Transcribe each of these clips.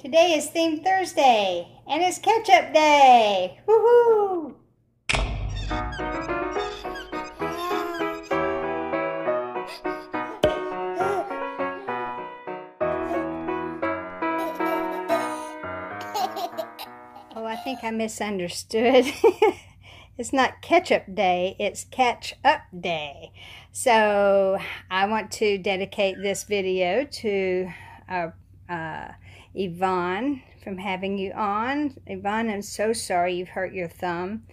Today is Theme Thursday, and it's Ketchup Day! Woohoo! Oh, I think I misunderstood. it's not Ketchup Day, it's Catch Up Day. So I want to dedicate this video to our uh, Yvonne from having you on. Yvonne, I'm so sorry you've hurt your thumb.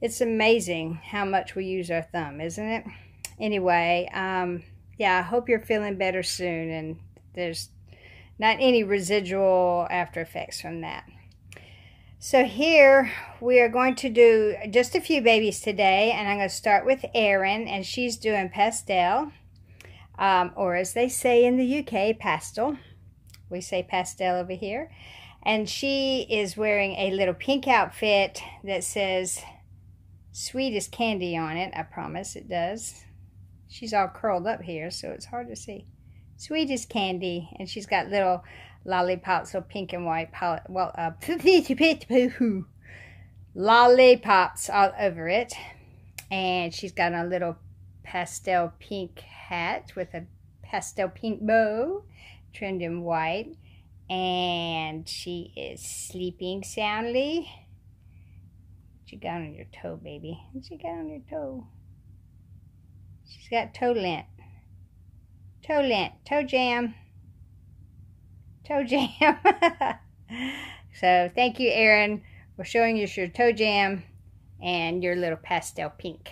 It's amazing how much we use our thumb, isn't it? Anyway, um, yeah, I hope you're feeling better soon and there's not any residual after effects from that. So here we are going to do just a few babies today and I'm going to start with Erin and she's doing pastel um, or as they say in the UK, pastel. We say pastel over here. And she is wearing a little pink outfit that says sweet as candy on it. I promise it does. She's all curled up here, so it's hard to see. Sweet as candy. And she's got little lollipops, so pink and white. Well, uh, lollipops all over it. And she's got a little pastel pink hat with a pastel pink bow trimmed in white. And she is sleeping soundly. What you got on your toe, baby? What you got on your toe? She's got toe lint. Toe lint. Toe jam. Toe jam. so thank you, Erin, for showing us your toe jam and your little pastel pink.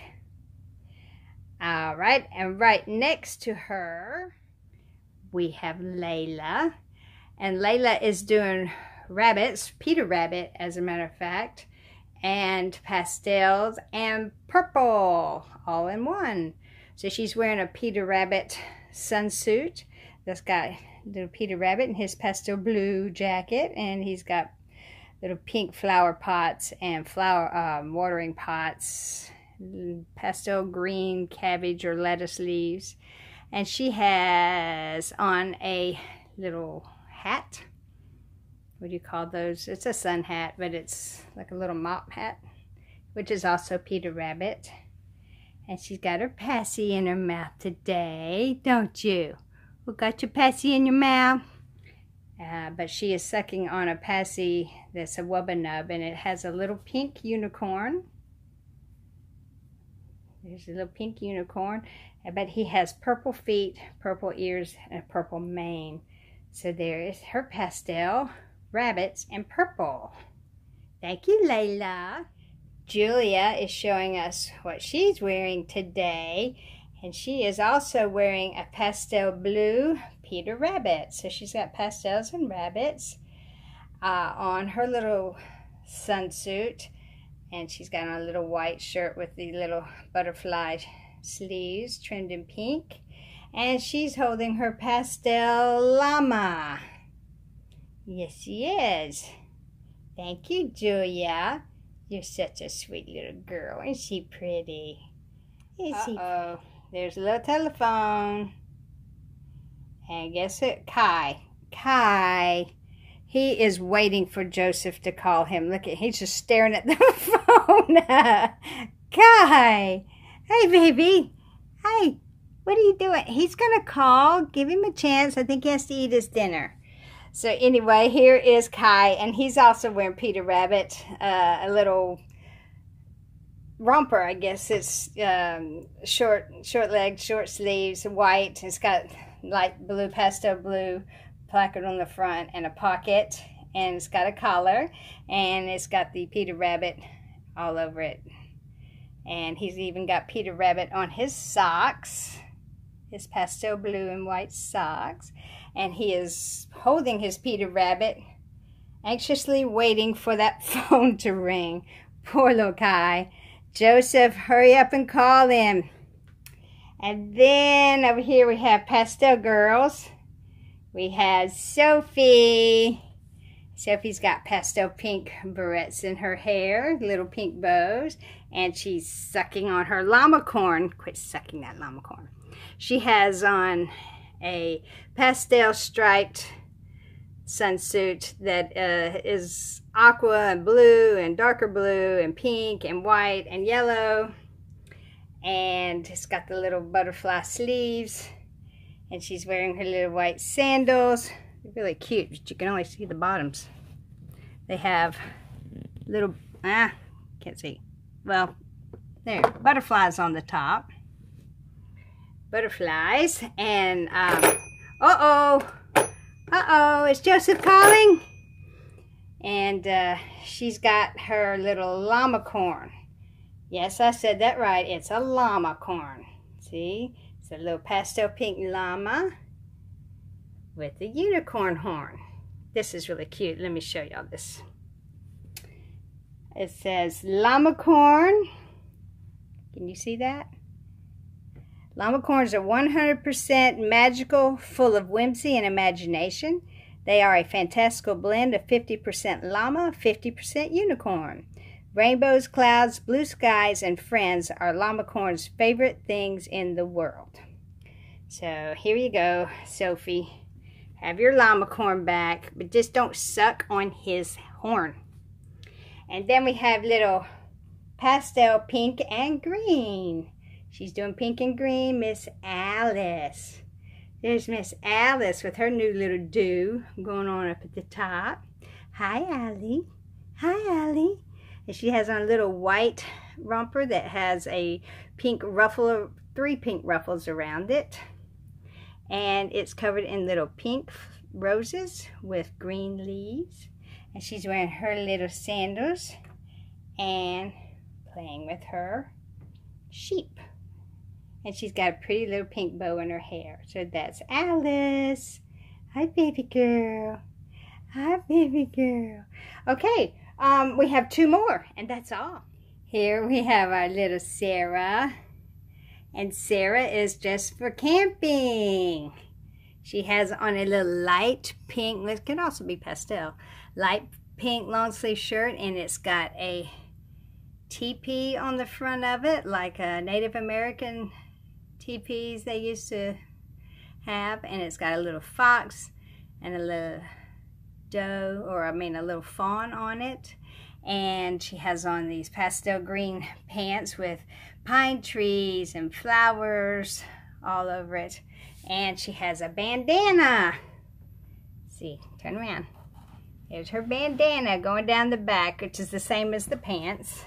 All right, and right next to her we have Layla. And Layla is doing rabbits, Peter Rabbit, as a matter of fact, and pastels and purple all in one. So she's wearing a Peter Rabbit sunsuit that's got little Peter Rabbit in his pastel blue jacket, and he's got little pink flower pots and flower um, watering pots, pastel green cabbage or lettuce leaves and she has on a little hat. What do you call those? It's a sun hat, but it's like a little mop hat, which is also Peter Rabbit. And she's got her passy in her mouth today, don't you? Well, got your passy in your mouth? Uh, but she is sucking on a passy that's a WubbaNub, and it has a little pink unicorn. There's a little pink unicorn, but he has purple feet, purple ears, and a purple mane. So there is her pastel, rabbits, and purple. Thank you, Layla. Julia is showing us what she's wearing today. And she is also wearing a pastel blue Peter Rabbit. So she's got pastels and rabbits uh, on her little sunsuit. And she's got on a little white shirt with the little butterfly sleeves trimmed in pink. And she's holding her pastel llama. Yes, she is. Thank you, Julia. You're such a sweet little girl. Isn't she pretty? Is uh oh There's a little telephone. And guess it? Kai. Kai. He is waiting for Joseph to call him. Look at he's just staring at the phone. Kai. Hey, baby. Hey, what are you doing? He's going to call. Give him a chance. I think he has to eat his dinner. So anyway, here is Kai, and he's also wearing Peter Rabbit, uh, a little romper, I guess. It's um, short, short legs, short sleeves, white. It's got light blue, pastel blue placard on the front and a pocket, and it's got a collar, and it's got the Peter Rabbit all over it. And he's even got Peter Rabbit on his socks, his pastel blue and white socks. And he is holding his Peter Rabbit, anxiously waiting for that phone to ring. Poor little guy. Joseph, hurry up and call him. And then over here we have Pastel Girls. We have Sophie. Sophie's got pastel pink barrettes in her hair, little pink bows, and she's sucking on her llama corn. Quit sucking that llama corn. She has on a pastel striped sunsuit that uh, is aqua and blue and darker blue and pink and white and yellow. And it's got the little butterfly sleeves. And she's wearing her little white sandals. They're really cute, but you can only see the bottoms. They have little, ah, can't see. Well, there, butterflies on the top. Butterflies. And, um, uh-oh. Uh-oh, is Joseph calling? And uh, she's got her little llama corn. Yes, I said that right. It's a llama corn. See? It's a little pastel pink llama with the unicorn horn. This is really cute. Let me show y'all this. It says llama corn. Can you see that? Llama corns are 100% magical, full of whimsy and imagination. They are a fantastical blend of 50% llama, 50% unicorn. Rainbows, clouds, blue skies, and friends are llama corn's favorite things in the world. So here you go, Sophie. Have your llama corn back, but just don't suck on his horn. And then we have little pastel pink and green. She's doing pink and green, Miss Alice. There's Miss Alice with her new little do going on up at the top. Hi, Allie. Hi, Allie. And she has on a little white romper that has a pink ruffle, three pink ruffles around it. And it's covered in little pink roses with green leaves. And she's wearing her little sandals and playing with her sheep. And she's got a pretty little pink bow in her hair. So that's Alice. Hi, baby girl. Hi, baby girl. Okay, um, we have two more, and that's all. Here we have our little Sarah. And Sarah is just for camping. She has on a little light pink, this can also be pastel, light pink long sleeve shirt, and it's got a teepee on the front of it, like a Native American teepees they used to have and it's got a little fox and a little doe or I mean a little fawn on it. And she has on these pastel green pants with pine trees and flowers all over it and she has a bandana. See turn around. Here's her bandana going down the back which is the same as the pants.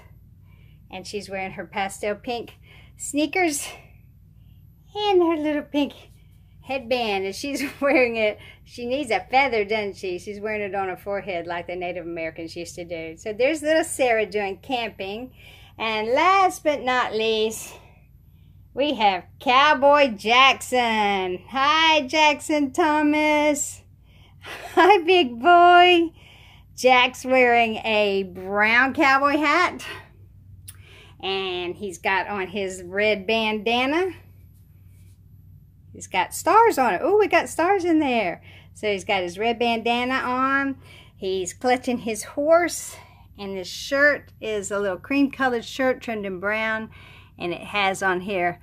And she's wearing her pastel pink sneakers and her little pink headband. And she's wearing it. She needs a feather doesn't she? She's wearing it on her forehead like the native americans used to do. So there's little sarah doing camping. And last but not least we have cowboy jackson hi jackson thomas hi big boy jack's wearing a brown cowboy hat and he's got on his red bandana He's got stars on it. Oh, we got stars in there. So he's got his red bandana on. He's clutching his horse. And his shirt is a little cream colored shirt trimmed in brown. And it has on here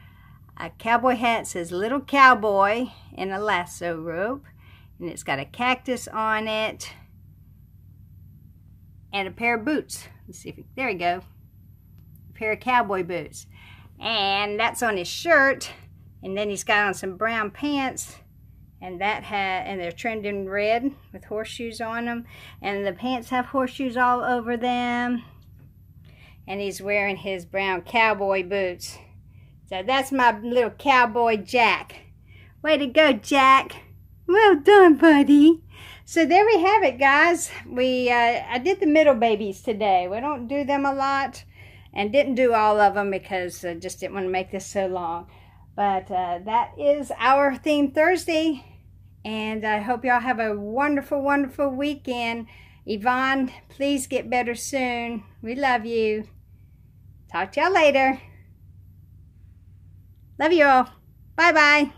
a cowboy hat. says little cowboy in a lasso rope. And it's got a cactus on it. And a pair of boots. Let's see if there we go. A pair of cowboy boots. And that's on his shirt. And then he's got on some brown pants and that hat and they're trimmed in red with horseshoes on them and the pants have horseshoes all over them and he's wearing his brown cowboy boots so that's my little cowboy jack way to go jack well done buddy so there we have it guys we uh, i did the middle babies today we don't do them a lot and didn't do all of them because i just didn't want to make this so long but uh, that is our theme Thursday. And I hope y'all have a wonderful, wonderful weekend. Yvonne, please get better soon. We love you. Talk to y'all later. Love you all. Bye-bye.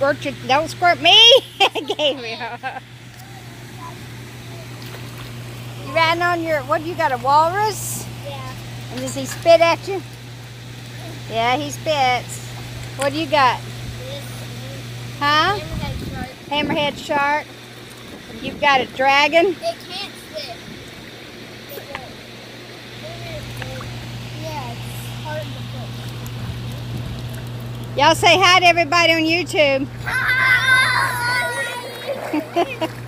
Squirt you, don't squirt me. Gabriel. You ran on your, what, you got a walrus? Yeah. And does he spit at you? Yeah, he spits. What do you got? Huh? Hammerhead shark. You've got a dragon. It can't swim. It won't. Yeah, it's hard to Y'all say hi to everybody on YouTube. Hi!